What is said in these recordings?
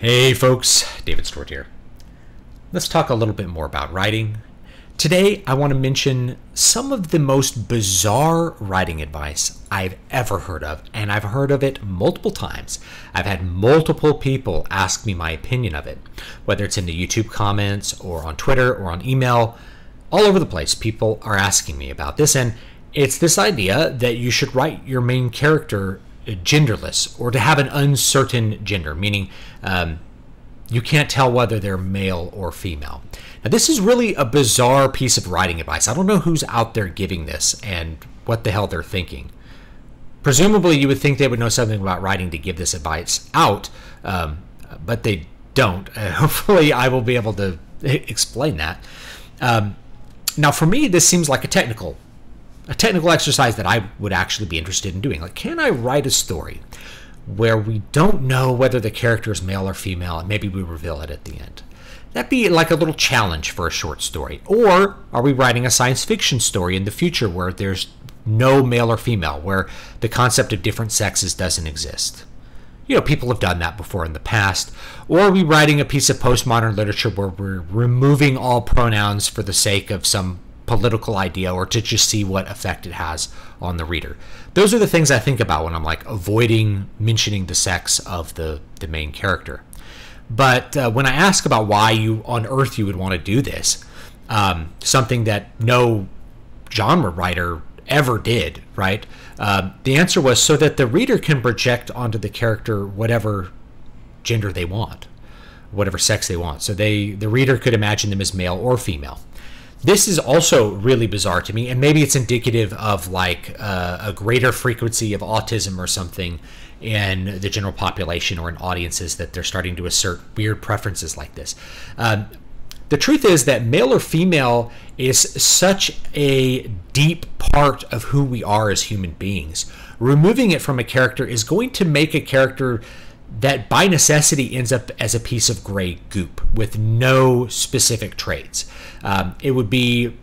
Hey folks, David Stewart here. Let's talk a little bit more about writing. Today, I want to mention some of the most bizarre writing advice I've ever heard of, and I've heard of it multiple times. I've had multiple people ask me my opinion of it, whether it's in the YouTube comments or on Twitter or on email. All over the place, people are asking me about this, and it's this idea that you should write your main character genderless or to have an uncertain gender, meaning um, you can't tell whether they're male or female. Now, this is really a bizarre piece of writing advice. I don't know who's out there giving this and what the hell they're thinking. Presumably, you would think they would know something about writing to give this advice out, um, but they don't. Uh, hopefully, I will be able to explain that. Um, now, for me, this seems like a technical a technical exercise that I would actually be interested in doing. Like, can I write a story where we don't know whether the character is male or female, and maybe we reveal it at the end? That'd be like a little challenge for a short story. Or are we writing a science fiction story in the future where there's no male or female, where the concept of different sexes doesn't exist? You know, people have done that before in the past. Or are we writing a piece of postmodern literature where we're removing all pronouns for the sake of some political idea or to just see what effect it has on the reader. Those are the things I think about when I'm like avoiding mentioning the sex of the, the main character. But uh, when I ask about why you on earth you would want to do this, um, something that no genre writer ever did, right? Uh, the answer was so that the reader can project onto the character whatever gender they want, whatever sex they want. So they the reader could imagine them as male or female. This is also really bizarre to me, and maybe it's indicative of like uh, a greater frequency of autism or something in the general population or in audiences that they're starting to assert weird preferences like this. Um, the truth is that male or female is such a deep part of who we are as human beings. Removing it from a character is going to make a character that by necessity ends up as a piece of gray goop with no specific traits. Um, it would be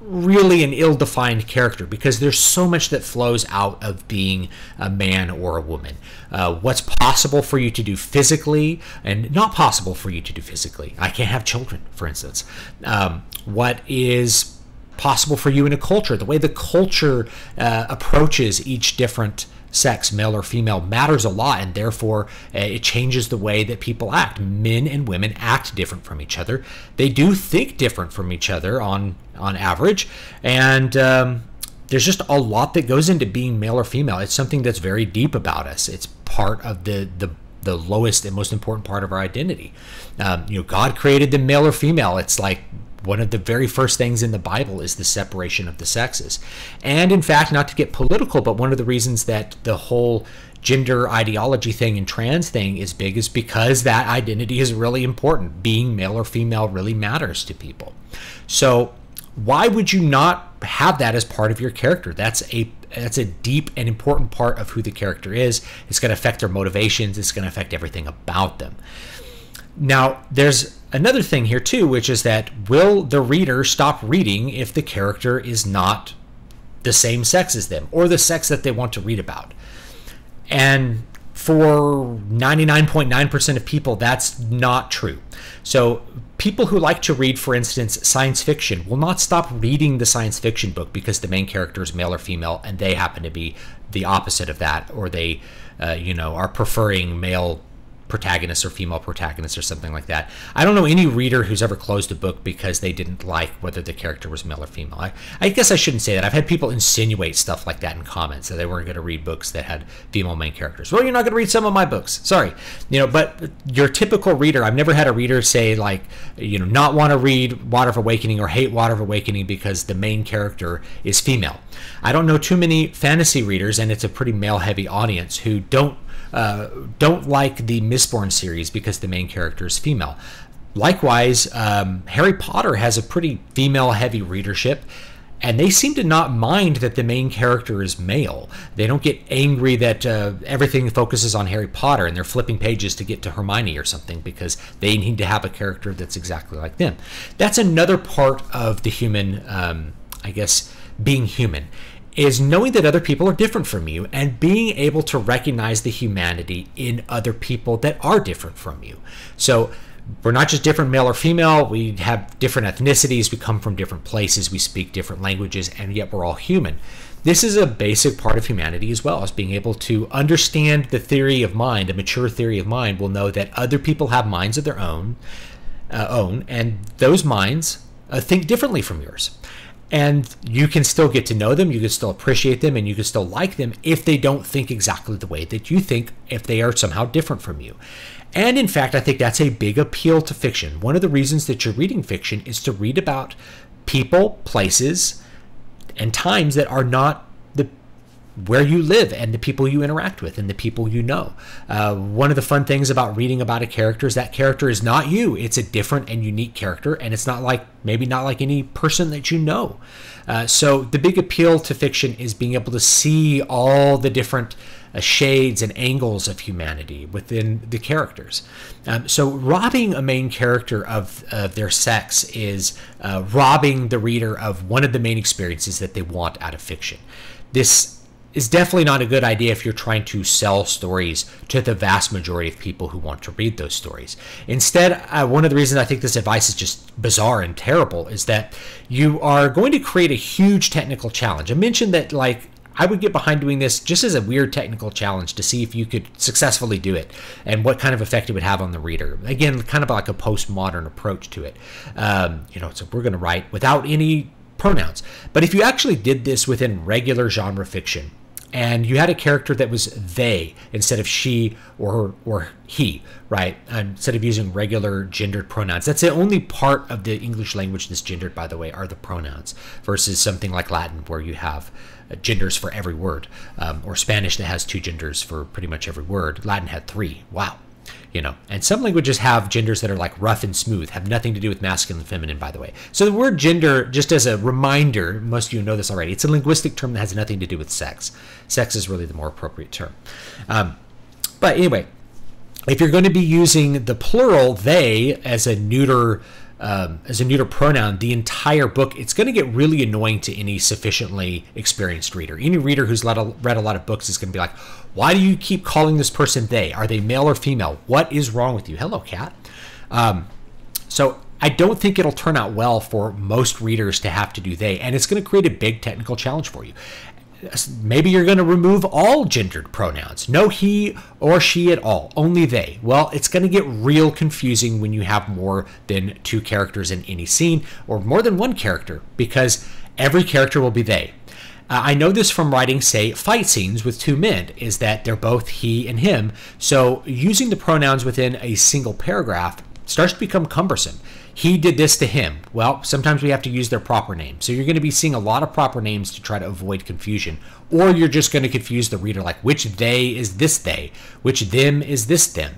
really an ill defined character because there's so much that flows out of being a man or a woman. Uh, what's possible for you to do physically and not possible for you to do physically. I can't have children, for instance. Um, what is possible for you in a culture, the way the culture uh, approaches each different sex, male or female, matters a lot, and therefore uh, it changes the way that people act. Men and women act different from each other. They do think different from each other on on average, and um, there's just a lot that goes into being male or female. It's something that's very deep about us. It's part of the the the lowest and most important part of our identity. Um, you know, God created the male or female. It's like one of the very first things in the Bible is the separation of the sexes. And in fact, not to get political, but one of the reasons that the whole gender ideology thing and trans thing is big is because that identity is really important. Being male or female really matters to people. So, why would you not have that as part of your character? That's a that's a deep and important part of who the character is. It's going to affect their motivations, it's going to affect everything about them. Now, there's another thing here too, which is that will the reader stop reading if the character is not the same sex as them or the sex that they want to read about? And for 99.9% of people, that's not true. So, people who like to read, for instance, science fiction will not stop reading the science fiction book because the main character is male or female and they happen to be the opposite of that, or they, uh, you know, are preferring male protagonist or female protagonist or something like that. I don't know any reader who's ever closed a book because they didn't like whether the character was male or female. I, I guess I shouldn't say that. I've had people insinuate stuff like that in comments that they weren't going to read books that had female main characters. Well, you're not going to read some of my books. Sorry. You know, but your typical reader, I've never had a reader say like, you know, not want to read Water of Awakening or hate Water of Awakening because the main character is female. I don't know too many fantasy readers, and it's a pretty male heavy audience who don't uh, don't like the Mistborn series because the main character is female. Likewise, um, Harry Potter has a pretty female heavy readership, and they seem to not mind that the main character is male. They don't get angry that uh, everything focuses on Harry Potter and they're flipping pages to get to Hermione or something because they need to have a character that's exactly like them. That's another part of the human, um, I guess, being human is knowing that other people are different from you and being able to recognize the humanity in other people that are different from you. So we're not just different male or female, we have different ethnicities, we come from different places, we speak different languages, and yet we're all human. This is a basic part of humanity as well as being able to understand the theory of mind. A mature theory of mind will know that other people have minds of their own, uh, own, and those minds uh, think differently from yours. And you can still get to know them, you can still appreciate them, and you can still like them if they don't think exactly the way that you think, if they are somehow different from you. And in fact, I think that's a big appeal to fiction. One of the reasons that you're reading fiction is to read about people, places, and times that are not where you live and the people you interact with and the people you know. Uh, one of the fun things about reading about a character is that character is not you. It's a different and unique character, and it's not like maybe not like any person that you know. Uh, so the big appeal to fiction is being able to see all the different uh, shades and angles of humanity within the characters. Um, so, robbing a main character of, of their sex is uh, robbing the reader of one of the main experiences that they want out of fiction. This is definitely not a good idea if you're trying to sell stories to the vast majority of people who want to read those stories. Instead, uh, one of the reasons I think this advice is just bizarre and terrible is that you are going to create a huge technical challenge. I mentioned that, like, I would get behind doing this just as a weird technical challenge to see if you could successfully do it and what kind of effect it would have on the reader. Again, kind of like a postmodern approach to it. Um, you know, so we're going to write without any pronouns. But if you actually did this within regular genre fiction, and you had a character that was they instead of she or or he, right? instead of using regular gendered pronouns. That's the only part of the English language that's gendered, by the way, are the pronouns, versus something like Latin where you have uh, genders for every word, um, or Spanish that has two genders for pretty much every word. Latin had three. Wow you know. And some languages have genders that are like rough and smooth have nothing to do with masculine and feminine by the way. So the word gender just as a reminder most of you know this already it's a linguistic term that has nothing to do with sex. Sex is really the more appropriate term. Um, but anyway if you're going to be using the plural they as a neuter um, as a neuter pronoun the entire book, it's going to get really annoying to any sufficiently experienced reader. Any reader who's read a, read a lot of books is going to be like, why do you keep calling this person they? Are they male or female? What is wrong with you? Hello, cat. Um, so I don't think it'll turn out well for most readers to have to do they, and it's going to create a big technical challenge for you maybe you're going to remove all gendered pronouns. No he or she at all, only they. Well, it's going to get real confusing when you have more than two characters in any scene or more than one character because every character will be they. Uh, I know this from writing, say, fight scenes with two men, is that they're both he and him. So using the pronouns within a single paragraph starts to become cumbersome he did this to him. Well, sometimes we have to use their proper name. So you're going to be seeing a lot of proper names to try to avoid confusion. Or you're just going to confuse the reader like which they is this they, which them is this them.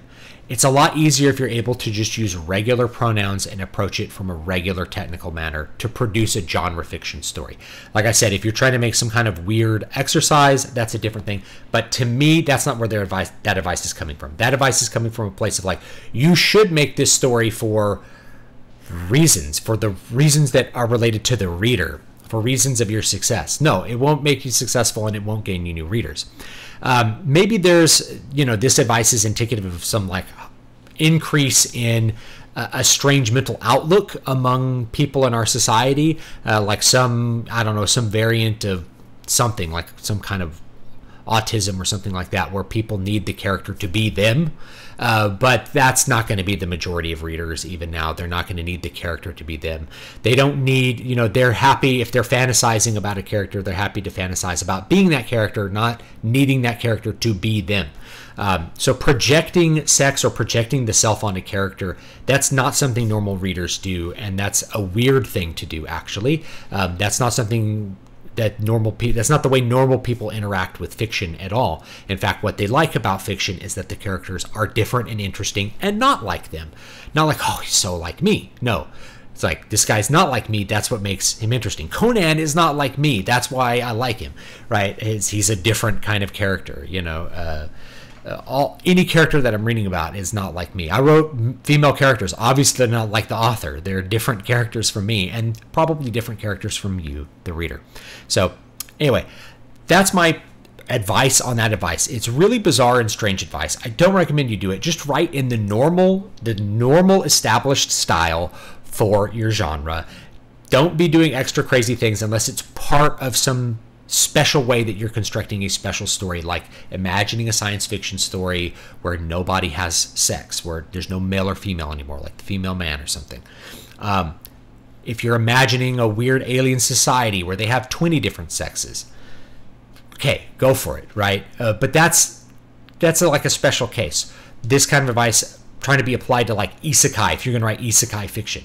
It's a lot easier if you're able to just use regular pronouns and approach it from a regular technical manner to produce a genre fiction story. Like I said, if you're trying to make some kind of weird exercise, that's a different thing. But to me, that's not where their advice that advice is coming from. That advice is coming from a place of like, you should make this story for reasons, for the reasons that are related to the reader, for reasons of your success. No, it won't make you successful and it won't gain you new readers. Um, maybe there's, you know, this advice is indicative of some like increase in a strange mental outlook among people in our society, uh, like some, I don't know, some variant of something, like some kind of autism or something like that, where people need the character to be them. Uh, but that's not going to be the majority of readers even now. They're not going to need the character to be them. They don't need, you know, they're happy if they're fantasizing about a character, they're happy to fantasize about being that character, not needing that character to be them. Um, so projecting sex or projecting the self on a character, that's not something normal readers do, and that's a weird thing to do. Actually, um, that's not something that normal people that's not the way normal people interact with fiction at all. In fact what they like about fiction is that the characters are different and interesting and not like them. Not like oh he's so like me. No. It's like this guy's not like me. That's what makes him interesting. Conan is not like me. That's why i like him right? He's, he's a different kind of character you know uh, uh, all any character that I'm reading about is not like me. I wrote female characters. Obviously, they're not like the author. They're different characters from me, and probably different characters from you, the reader. So, Anyway, that's my advice on that advice. It's really bizarre and strange advice. I don't recommend you do it. Just write in the normal, the normal established style for your genre. Don't be doing extra crazy things unless it's part of some special way that you're constructing a special story, like imagining a science fiction story where nobody has sex, where there's no male or female anymore, like the female man or something. Um, if you're imagining a weird alien society where they have 20 different sexes, okay, go for it, right? Uh, but that's that's a, like a special case. This kind of advice trying to be applied to like isekai if you're going to write isekai fiction.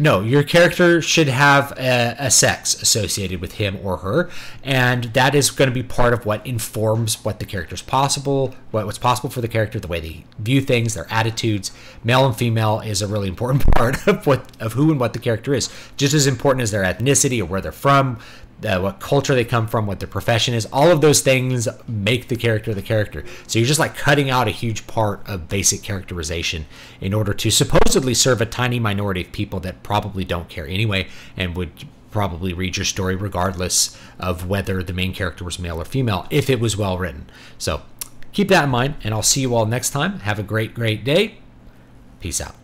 No, your character should have a, a, sex associated with him or her, and that is going to be part of what informs what the character is possible, what, what's possible for the character, the way they view things, their attitudes. Male and female is a really important part of what of who and what the character is, just as important as their ethnicity or where they're from, what culture they come from, what their profession is. All of those things make the character the character. So you're just like cutting out a huge part of basic characterization in order to supposedly serve a tiny minority of people that probably don't care anyway and would probably read your story regardless of whether the main character was male or female if it was well written. So keep that in mind, and I'll see you all next time. Have a great, great day. Peace out.